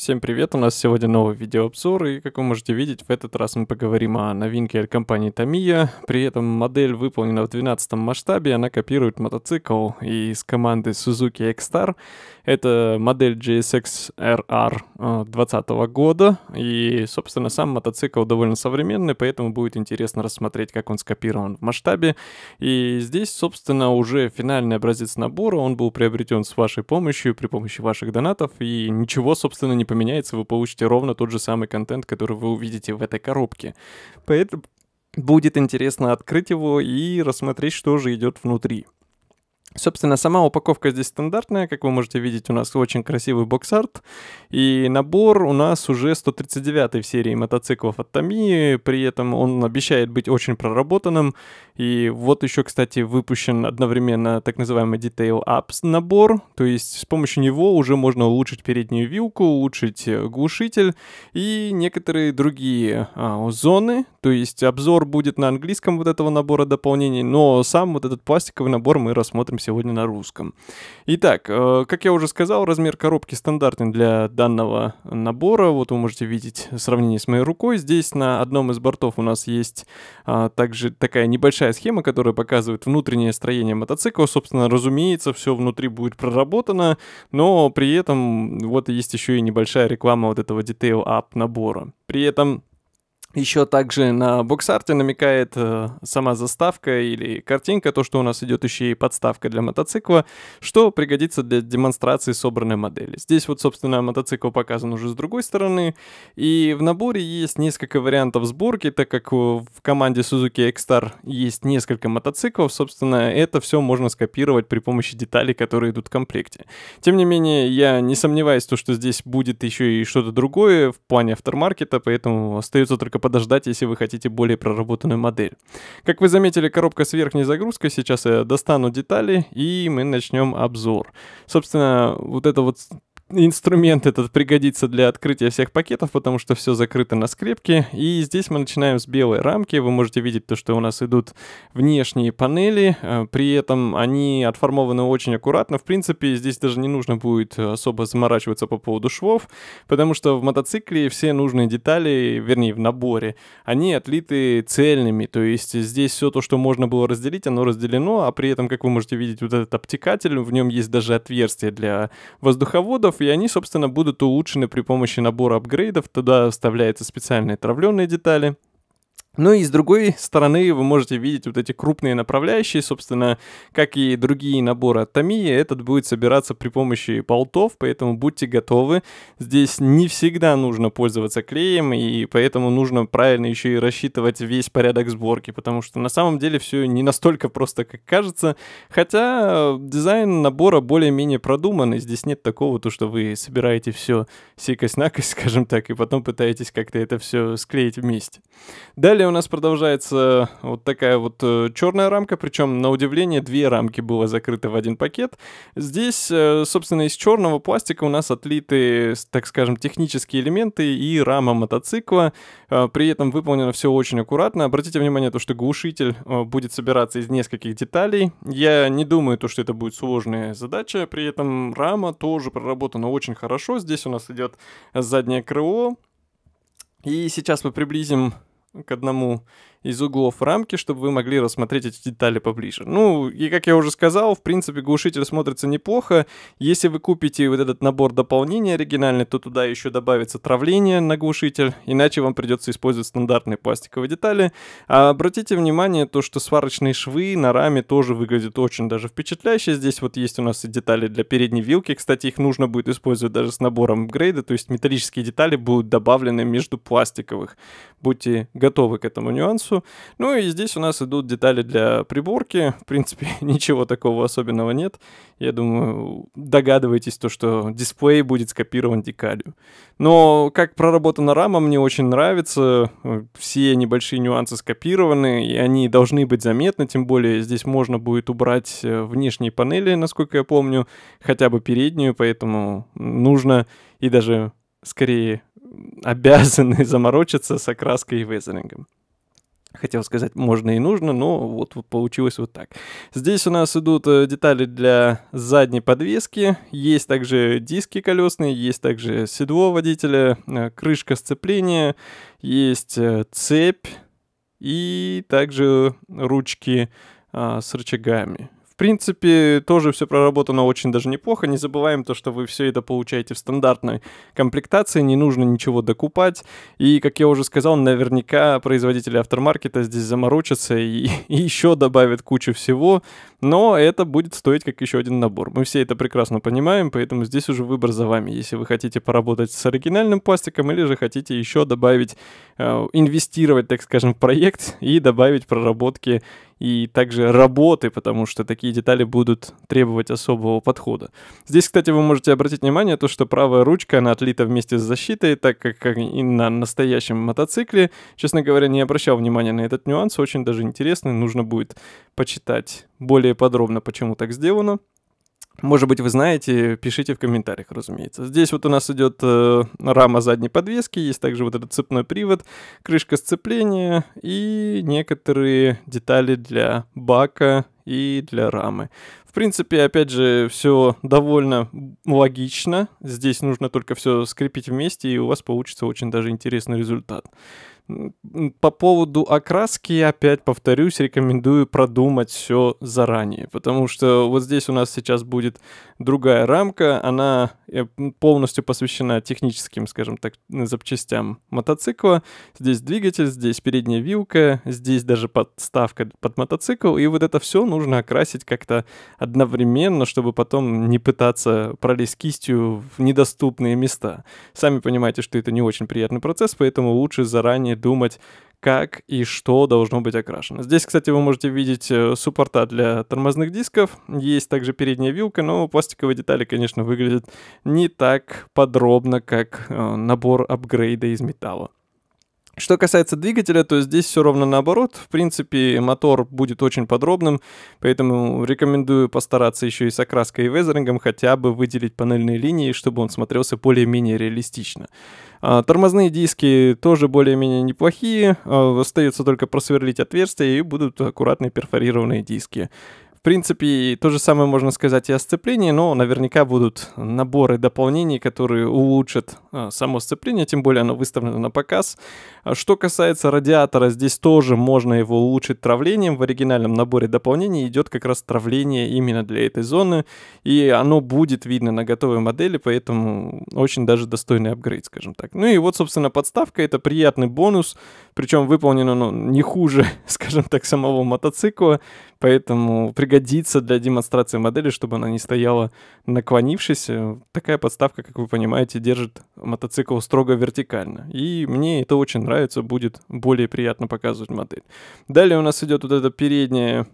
Всем привет, у нас сегодня новый видеообзор, и как вы можете видеть, в этот раз мы поговорим о новинке от компании Tamiya. При этом модель выполнена в 12 масштабе, она копирует мотоцикл из команды Suzuki X-Star. Это модель GSX RR 2020 года, и, собственно, сам мотоцикл довольно современный, поэтому будет интересно рассмотреть, как он скопирован в масштабе. И здесь, собственно, уже финальный образец набора, он был приобретен с вашей помощью, при помощи ваших донатов, и ничего, собственно, не поменяется, вы получите ровно тот же самый контент, который вы увидите в этой коробке. Поэтому будет интересно открыть его и рассмотреть, что же идет внутри. Собственно, сама упаковка здесь стандартная, как вы можете видеть, у нас очень красивый бокс-арт, и набор у нас уже 139 в серии мотоциклов от Tamiya, при этом он обещает быть очень проработанным, и вот еще, кстати, выпущен одновременно так называемый Detail Apps набор, то есть с помощью него уже можно улучшить переднюю вилку, улучшить э, глушитель и некоторые другие а, зоны, то есть обзор будет на английском вот этого набора дополнений, но сам вот этот пластиковый набор мы рассмотрим сегодня на русском. Итак, э, как я уже сказал, размер коробки стандартный для данного набора. Вот вы можете видеть сравнение с моей рукой. Здесь на одном из бортов у нас есть а, также такая небольшая схема, которая показывает внутреннее строение мотоцикла. Собственно, разумеется, все внутри будет проработано, но при этом вот есть еще и небольшая реклама вот этого Detail Up набора. При этом еще также на боксарте намекает э, сама заставка или картинка, то, что у нас идет еще и подставка для мотоцикла, что пригодится для демонстрации собранной модели. Здесь вот, собственно, мотоцикл показан уже с другой стороны, и в наборе есть несколько вариантов сборки, так как в команде Suzuki X-Star есть несколько мотоциклов, собственно, это все можно скопировать при помощи деталей, которые идут в комплекте. Тем не менее, я не сомневаюсь, то, что здесь будет еще и что-то другое в плане автомаркета, поэтому остается только подождать, если вы хотите более проработанную модель. Как вы заметили, коробка с верхней загрузкой. Сейчас я достану детали, и мы начнем обзор. Собственно, вот это вот инструмент этот пригодится для открытия всех пакетов, потому что все закрыто на скрепке. И здесь мы начинаем с белой рамки. Вы можете видеть то, что у нас идут внешние панели. Э, при этом они отформованы очень аккуратно. В принципе, здесь даже не нужно будет особо заморачиваться по поводу швов, потому что в мотоцикле все нужные детали, вернее, в наборе, они отлиты цельными. То есть здесь все то, что можно было разделить, оно разделено, а при этом, как вы можете видеть, вот этот обтекатель, в нем есть даже отверстие для воздуховодов, и они, собственно, будут улучшены при помощи набора апгрейдов. Туда вставляются специальные травленные детали, ну и с другой стороны вы можете видеть вот эти крупные направляющие, собственно, как и другие наборы от Tamiya, этот будет собираться при помощи болтов, поэтому будьте готовы. Здесь не всегда нужно пользоваться клеем, и поэтому нужно правильно еще и рассчитывать весь порядок сборки, потому что на самом деле все не настолько просто, как кажется, хотя дизайн набора более-менее продуманный, здесь нет такого, то что вы собираете все сикость-накость, скажем так, и потом пытаетесь как-то это все склеить вместе. Далее Далее у нас продолжается вот такая вот э, черная рамка, причем на удивление две рамки было закрыты в один пакет. Здесь, э, собственно, из черного пластика у нас отлиты, так скажем, технические элементы и рама мотоцикла. Э, при этом выполнено все очень аккуратно. Обратите внимание, то, что глушитель будет собираться из нескольких деталей. Я не думаю, то, что это будет сложная задача. При этом рама тоже проработана очень хорошо. Здесь у нас идет заднее крыло. И сейчас мы приблизим к одному из углов рамки, чтобы вы могли рассмотреть эти детали поближе. Ну, и как я уже сказал, в принципе, глушитель смотрится неплохо. Если вы купите вот этот набор дополнения оригинальный, то туда еще добавится травление на глушитель, иначе вам придется использовать стандартные пластиковые детали. А обратите внимание, то, что сварочные швы на раме тоже выглядят очень даже впечатляюще. Здесь вот есть у нас и детали для передней вилки. Кстати, их нужно будет использовать даже с набором апгрейда, то есть металлические детали будут добавлены между пластиковых. Будьте готовы к этому нюансу массу. Ну и здесь у нас идут детали для приборки. В принципе, ничего такого особенного нет. Я думаю, догадываетесь то, что дисплей будет скопирован декалью. Но как проработана рама, мне очень нравится. Все небольшие нюансы скопированы, и они должны быть заметны. Тем более здесь можно будет убрать э, внешние панели, насколько я помню, хотя бы переднюю, поэтому нужно и даже скорее обязаны заморочиться с окраской и везерингом. Хотел сказать, можно и нужно, но вот, получилось вот так. Здесь у нас идут э, детали для задней подвески, есть также диски колесные, есть также седло водителя, э, крышка сцепления, есть э, цепь и также ручки а, с рычагами принципе, тоже все проработано очень даже неплохо. Не забываем то, что вы все это получаете в стандартной комплектации, не нужно ничего докупать. И, как я уже сказал, наверняка производители автомаркета здесь заморочатся и, и еще добавят кучу всего, но это будет стоить как еще один набор. Мы все это прекрасно понимаем, поэтому здесь уже выбор за вами. Если вы хотите поработать с оригинальным пластиком или же хотите еще добавить, э, инвестировать, так скажем, в проект и добавить проработки и также работы, потому что такие детали будут требовать особого подхода. Здесь, кстати, вы можете обратить внимание, то, что правая ручка, она отлита вместе с защитой, так как и на настоящем мотоцикле. Честно говоря, не обращал внимания на этот нюанс, очень даже интересный, нужно будет почитать более подробно, почему так сделано. Может быть, вы знаете, пишите в комментариях, разумеется. Здесь вот у нас идет э, рама задней подвески, есть также вот этот цепной привод, крышка сцепления и некоторые детали для бака и для рамы. В принципе, опять же, все довольно логично. Здесь нужно только все скрепить вместе, и у вас получится очень даже интересный результат. По поводу окраски, опять повторюсь, рекомендую продумать все заранее, потому что вот здесь у нас сейчас будет другая рамка, она э, полностью посвящена техническим, скажем так, запчастям мотоцикла. Здесь двигатель, здесь передняя вилка, здесь даже подставка под мотоцикл, и вот это все нужно окрасить как-то одновременно, чтобы потом не пытаться пролезть кистью в недоступные места. Сами понимаете, что это не очень приятный процесс, поэтому лучше заранее думать, как и что должно быть окрашено. Здесь, кстати, вы можете видеть э, суппорта для тормозных дисков. Есть также передняя вилка, но пластиковые детали, конечно, выглядят не так подробно, как э, набор апгрейда из металла. Что касается двигателя, то здесь все ровно наоборот. В принципе, мотор будет очень подробным, поэтому рекомендую постараться еще и с окраской и везерингом хотя бы выделить панельные линии, чтобы он смотрелся более-менее реалистично. А, тормозные диски тоже более-менее неплохие, а, остается только просверлить отверстия и будут аккуратные перфорированные диски. В принципе, то же самое можно сказать и о сцеплении, но наверняка будут наборы дополнений, которые улучшат а, само сцепление, тем более оно выставлено на показ. А что касается радиатора, здесь тоже можно его улучшить травлением. В оригинальном наборе дополнений идет как раз травление именно для этой зоны, и оно будет видно на готовой модели, поэтому очень даже достойный апгрейд, скажем так. Ну и вот, собственно, подставка — это приятный бонус, причем выполнено ну, не хуже, скажем так, самого мотоцикла, поэтому пригодится для демонстрации модели, чтобы она не стояла наклонившись. Такая подставка, как вы понимаете, держит мотоцикл строго вертикально. И мне это очень нравится, будет более приятно показывать модель. Далее у нас идет вот эта передняя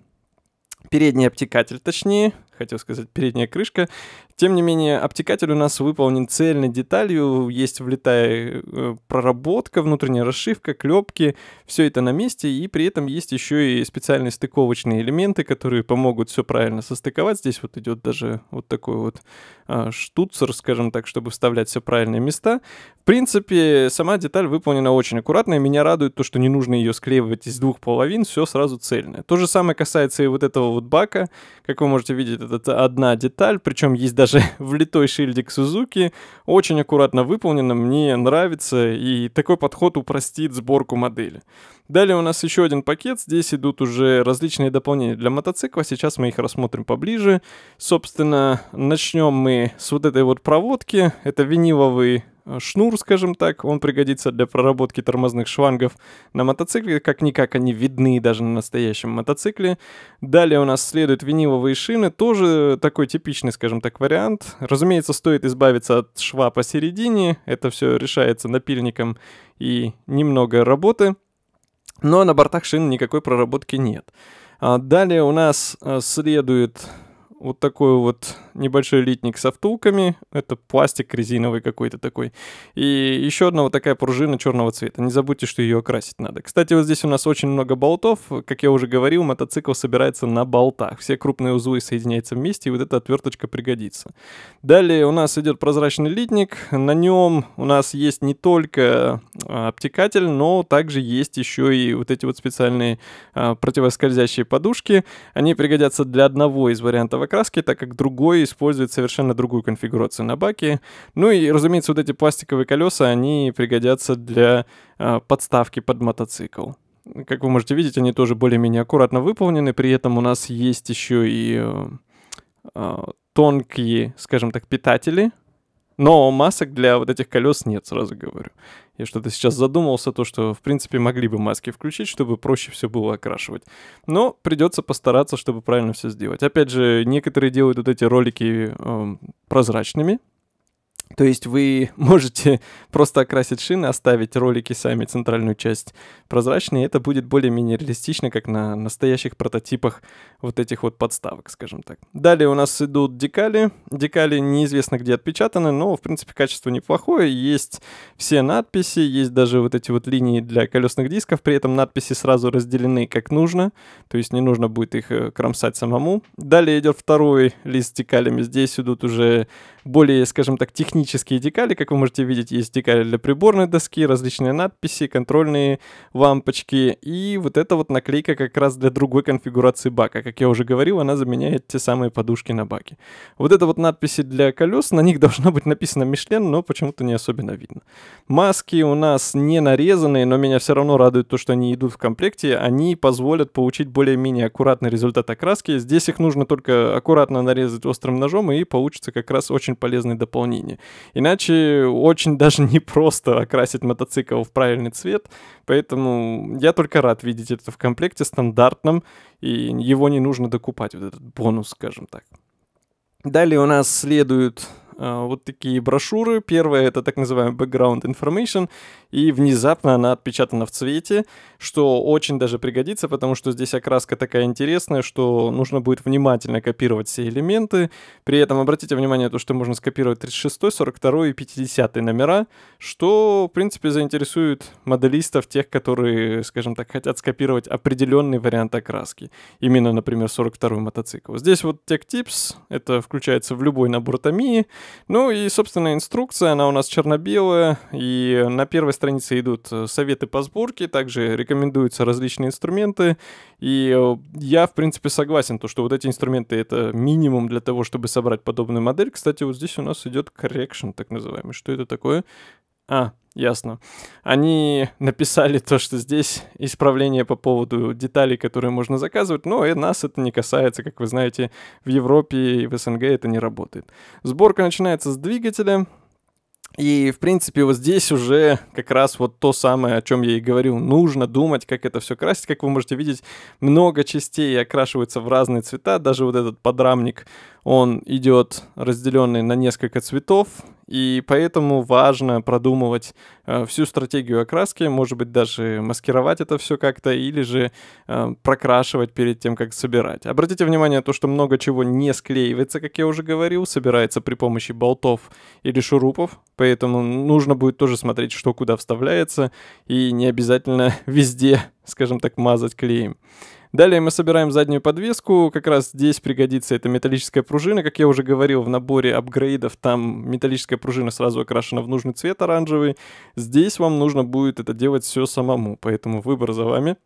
передний обтекатель, точнее, хотел сказать передняя крышка. Тем не менее, обтекатель у нас выполнен цельной деталью, есть влетая э, проработка, внутренняя расшивка, клепки, все это на месте, и при этом есть еще и специальные стыковочные элементы, которые помогут все правильно состыковать. Здесь вот идет даже вот такой вот а, штуцер, скажем так, чтобы вставлять все правильные места. В принципе, сама деталь выполнена очень аккуратно, и меня радует то, что не нужно ее склеивать из двух половин, все сразу цельное. То же самое касается и вот этого вот бака, как вы можете видеть, это одна деталь, причем есть даже влитой шильдик Сузуки, очень аккуратно выполнено, мне нравится, и такой подход упростит сборку модели. Далее у нас еще один пакет, здесь идут уже различные дополнения для мотоцикла, сейчас мы их рассмотрим поближе. Собственно, начнем мы с вот этой вот проводки, это виниловый шнур, скажем так, он пригодится для проработки тормозных шлангов на мотоцикле, как-никак они видны даже на настоящем мотоцикле. Далее у нас следуют виниловые шины, тоже такой типичный, скажем так, вариант. Разумеется, стоит избавиться от шва посередине, это все решается напильником и немного работы, но на бортах шин никакой проработки нет. А далее у нас э, следует вот такой вот небольшой литник со втулками, это пластик резиновый какой-то такой, и еще одна вот такая пружина черного цвета. Не забудьте, что ее окрасить надо. Кстати, вот здесь у нас очень много болтов, как я уже говорил, мотоцикл собирается на болтах. Все крупные узлы соединяются вместе, и вот эта отверточка пригодится. Далее у нас идет прозрачный литник, на нем у нас есть не только а, обтекатель, но также есть еще и вот эти вот специальные а, противоскользящие подушки. Они пригодятся для одного из вариантов окраски, так как другой использует совершенно другую конфигурацию на баке. Ну и, разумеется, вот эти пластиковые колеса, они пригодятся для а, подставки под мотоцикл. Как вы можете видеть, они тоже более-менее аккуратно выполнены. При этом у нас есть еще и э, тонкие, скажем так, питатели, но масок для вот этих колес нет, сразу говорю. Я что-то сейчас задумался, то, что, в принципе, могли бы маски включить, чтобы проще все было окрашивать. Но придется постараться, чтобы правильно все сделать. Опять же, некоторые делают вот эти ролики э, прозрачными, то есть вы можете просто окрасить шины, оставить ролики сами, центральную часть прозрачной, и это будет более-менее реалистично, как на настоящих прототипах вот этих вот подставок, скажем так. Далее у нас идут декали. Декали неизвестно где отпечатаны, но, в принципе, качество неплохое. Есть все надписи, есть даже вот эти вот линии для колесных дисков, при этом надписи сразу разделены как нужно, то есть не нужно будет их э, кромсать самому. Далее идет второй лист с декалями. Здесь идут уже более, скажем так, технические декали. Как вы можете видеть, есть декали для приборной доски, различные надписи, контрольные лампочки. И вот эта вот наклейка как раз для другой конфигурации бака. Как я уже говорил, она заменяет те самые подушки на баке. Вот это вот надписи для колес, на них должно быть написано Мишлен, но почему-то не особенно видно. Маски у нас не нарезанные, но меня все равно радует то, что они идут в комплекте. Они позволят получить более-менее аккуратный результат окраски. Здесь их нужно только аккуратно нарезать острым ножом, и получится как раз очень полезное дополнение. Иначе очень даже непросто окрасить мотоцикл в правильный цвет, поэтому я только рад видеть это в комплекте стандартном, и его не нужно докупать, вот этот бонус, скажем так. Далее у нас следует вот такие брошюры. Первая это так называемый background information, и внезапно она отпечатана в цвете, что очень даже пригодится, потому что здесь окраска такая интересная, что нужно будет внимательно копировать все элементы. При этом обратите внимание, то, что можно скопировать 36, 42 и 50 номера, что, в принципе, заинтересует моделистов, тех, которые, скажем так, хотят скопировать определенный вариант окраски. Именно, например, 42 мотоцикл. Здесь вот Tech Tips, это включается в любой набор томии, ну и, собственно, инструкция, она у нас черно-белая, и на первой странице идут э, советы по сборке, также рекомендуются различные инструменты, и э, я, в принципе, согласен, то, что вот эти инструменты — это минимум для того, чтобы собрать подобную модель. Кстати, вот здесь у нас идет correction, так называемый. Что это такое? А, ясно. Они написали то, что здесь исправление по поводу деталей, которые можно заказывать, но и нас это не касается, как вы знаете, в Европе и в СНГ это не работает. Сборка начинается с двигателя, и, в принципе, вот здесь уже как раз вот то самое, о чем я и говорил. Нужно думать, как это все красить. Как вы можете видеть, много частей окрашиваются в разные цвета. Даже вот этот подрамник, он идет разделенный на несколько цветов. И поэтому важно продумывать э, всю стратегию окраски, может быть, даже маскировать это все как-то, или же э, прокрашивать перед тем, как собирать. Обратите внимание на то, что много чего не склеивается, как я уже говорил, собирается при помощи болтов или шурупов, поэтому нужно будет тоже смотреть, что куда вставляется, и не обязательно везде, скажем так, мазать клеем. Далее мы собираем заднюю подвеску. Как раз здесь пригодится эта металлическая пружина. Как я уже говорил, в наборе апгрейдов там металлическая пружина сразу окрашена в нужный цвет оранжевый. Здесь вам нужно будет это делать все самому, поэтому выбор за вами.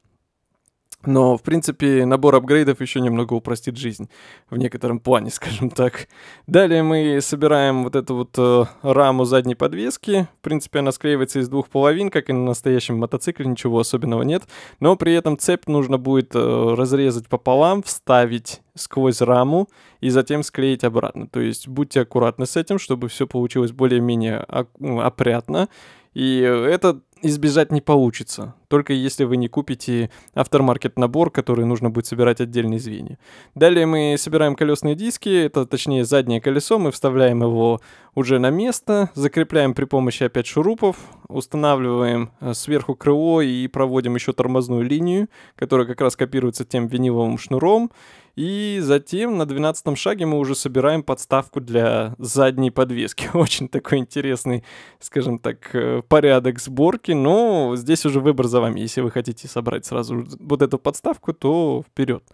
Но, в принципе, набор апгрейдов еще немного упростит жизнь в некотором плане, скажем так. Далее мы собираем вот эту вот э, раму задней подвески. В принципе, она склеивается из двух половин, как и на настоящем мотоцикле, ничего особенного нет. Но при этом цепь нужно будет э, разрезать пополам, вставить сквозь раму и затем склеить обратно. То есть будьте аккуратны с этим, чтобы все получилось более-менее опрятно. И это избежать не получится, только если вы не купите aftermarket набор, который нужно будет собирать отдельные звенья. Далее мы собираем колесные диски, это точнее заднее колесо, мы вставляем его уже на место, закрепляем при помощи опять шурупов, устанавливаем э, сверху крыло и проводим еще тормозную линию, которая как раз копируется тем виниловым шнуром, И затем на 12 шаге мы уже собираем подставку для задней подвески. Очень такой интересный, скажем так, э, порядок сборки, но здесь уже выбор за вами. Если вы хотите собрать сразу вот эту подставку, то вперед.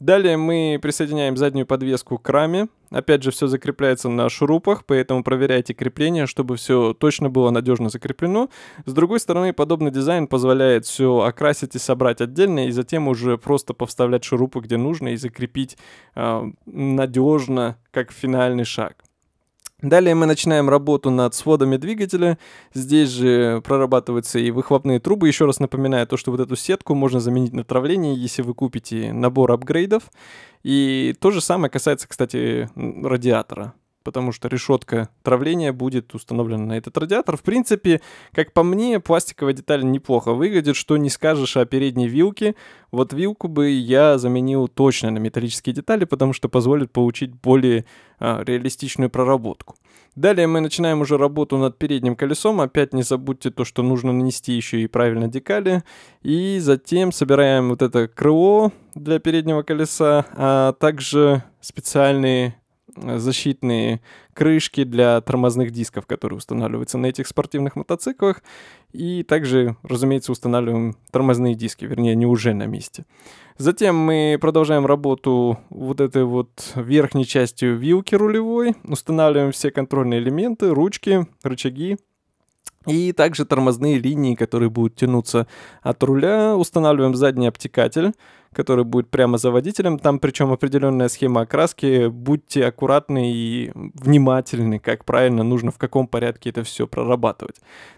Далее мы присоединяем заднюю подвеску к раме. Опять же, все закрепляется на шурупах, поэтому проверяйте крепление, чтобы все точно было надежно закреплено. С другой стороны, подобный дизайн позволяет все окрасить и собрать отдельно, и затем уже просто повставлять шурупы, где нужно, и закрепить э, надежно, как финальный шаг. Далее мы начинаем работу над сводами двигателя. Здесь же прорабатываются и выхлопные трубы. Еще раз напоминаю то, что вот эту сетку можно заменить на травление, если вы купите набор апгрейдов. И то же самое касается, кстати, радиатора потому что решетка травления будет установлена на этот радиатор. В принципе, как по мне, пластиковая деталь неплохо выглядит, что не скажешь о передней вилке. Вот вилку бы я заменил точно на металлические детали, потому что позволит получить более а, реалистичную проработку. Далее мы начинаем уже работу над передним колесом. Опять не забудьте то, что нужно нанести еще и правильно декали. И затем собираем вот это крыло для переднего колеса, а также специальные защитные крышки для тормозных дисков, которые устанавливаются на этих спортивных мотоциклах. И также, разумеется, устанавливаем тормозные диски, вернее, они уже на месте. Затем мы продолжаем работу вот этой вот верхней частью вилки рулевой. Устанавливаем все контрольные элементы, ручки, рычаги, и также тормозные линии, которые будут тянуться от руля. Устанавливаем задний обтекатель, который будет прямо за водителем. Там причем определенная схема окраски. Будьте аккуратны и внимательны, как правильно нужно, в каком порядке это все прорабатывать.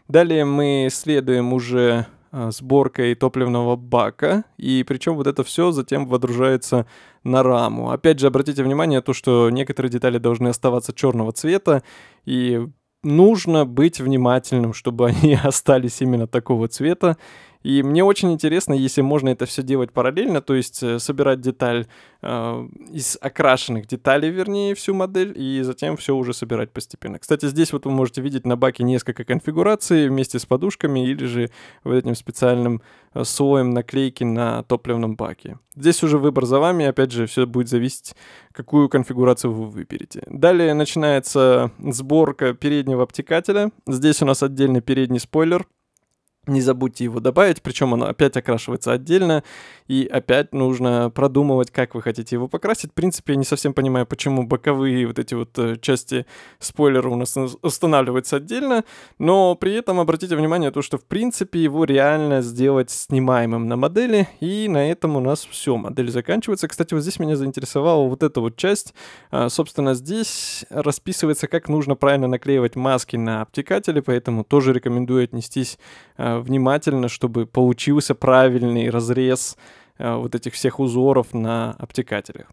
Далее мы следуем уже а, сборкой топливного бака, и причем вот это все затем водружается на раму. Опять же, обратите внимание то, что некоторые детали должны оставаться черного цвета, и нужно быть внимательным, чтобы они остались именно такого цвета. И мне очень интересно, если можно это все делать параллельно, то есть э, собирать деталь э, из окрашенных деталей, вернее, всю модель, и затем все уже собирать постепенно. Кстати, здесь вот вы можете видеть на баке несколько конфигураций вместе с подушками или же вот этим специальным э, слоем наклейки на топливном баке. Здесь уже выбор за вами, опять же, все будет зависеть, какую конфигурацию вы выберете. Далее начинается сборка переднего обтекателя. Здесь у нас отдельный передний спойлер — не забудьте его добавить, причем оно опять окрашивается отдельно, и опять нужно продумывать, как вы хотите его покрасить. В принципе, я не совсем понимаю, почему боковые вот эти вот э, части спойлера у нас устанавливаются отдельно, но при этом обратите внимание на то, что в принципе его реально сделать снимаемым на модели, и на этом у нас все, модель заканчивается. Кстати, вот здесь меня заинтересовала вот эта вот часть. А, собственно, здесь расписывается, как нужно правильно наклеивать маски на обтекатели, поэтому тоже рекомендую отнестись а, внимательно, чтобы получился правильный разрез вот этих всех узоров на обтекателях.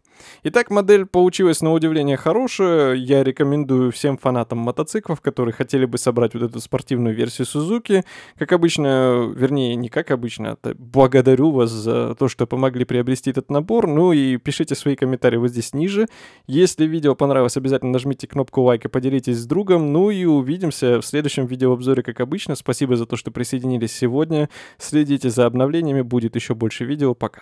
Итак, модель получилась на удивление хорошая. Я рекомендую всем фанатам мотоциклов, которые хотели бы собрать вот эту спортивную версию Suzuki. Как обычно, вернее, не как обычно, а благодарю вас за то, что помогли приобрести этот набор. Ну и пишите свои комментарии вот здесь ниже. Если видео понравилось, обязательно нажмите кнопку лайк и поделитесь с другом. Ну и увидимся в следующем видеообзоре, как обычно. Спасибо за то, что присоединились сегодня. Следите за обновлениями, будет еще больше видео. Пока.